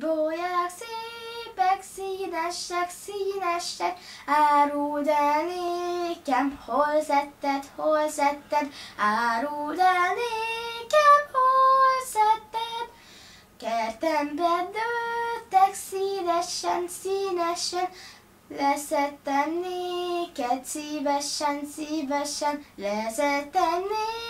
Bolyák szépek, színesek, színesek, áruld el nékem, hol szedted, hol szedted, áruld el nékem, hol szedted. Kertembe dőltek színesen, színesen, Leszettem néked szívesen, szívesen, leszettem néked.